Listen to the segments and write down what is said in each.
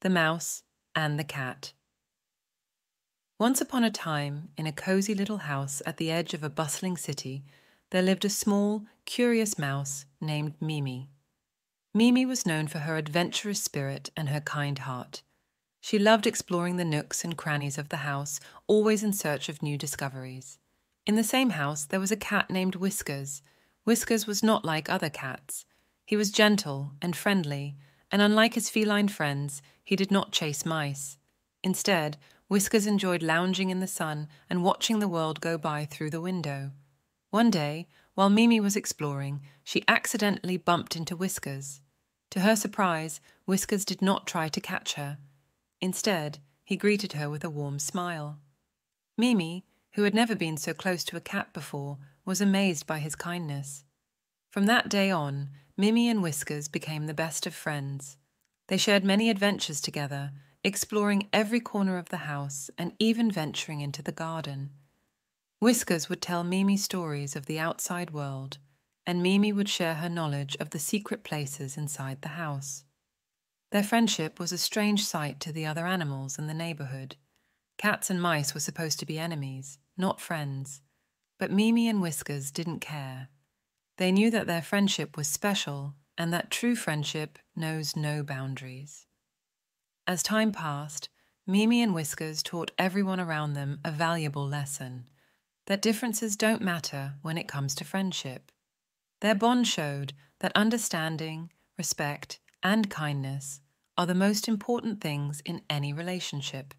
the Mouse, and the Cat. Once upon a time, in a cosy little house at the edge of a bustling city, there lived a small, curious mouse named Mimi. Mimi was known for her adventurous spirit and her kind heart. She loved exploring the nooks and crannies of the house, always in search of new discoveries. In the same house, there was a cat named Whiskers. Whiskers was not like other cats. He was gentle and friendly, and unlike his feline friends, he did not chase mice. Instead, Whiskers enjoyed lounging in the sun and watching the world go by through the window. One day, while Mimi was exploring, she accidentally bumped into Whiskers. To her surprise, Whiskers did not try to catch her. Instead, he greeted her with a warm smile. Mimi, who had never been so close to a cat before, was amazed by his kindness. From that day on, Mimi and Whiskers became the best of friends. They shared many adventures together, exploring every corner of the house and even venturing into the garden. Whiskers would tell Mimi stories of the outside world, and Mimi would share her knowledge of the secret places inside the house. Their friendship was a strange sight to the other animals in the neighborhood. Cats and mice were supposed to be enemies, not friends, but Mimi and Whiskers didn't care. They knew that their friendship was special and that true friendship knows no boundaries. As time passed, Mimi and Whiskers taught everyone around them a valuable lesson that differences don't matter when it comes to friendship. Their bond showed that understanding, respect, and kindness are the most important things in any relationship.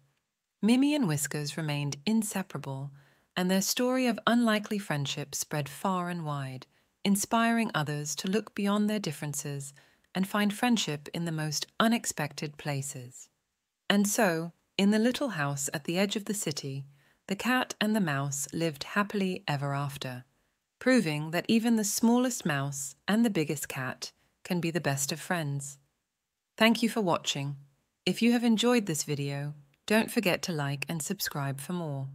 Mimi and Whiskers remained inseparable, and their story of unlikely friendship spread far and wide, inspiring others to look beyond their differences and find friendship in the most unexpected places. And so, in the little house at the edge of the city, the cat and the mouse lived happily ever after, proving that even the smallest mouse and the biggest cat can be the best of friends. Thank you for watching. If you have enjoyed this video, don't forget to like and subscribe for more.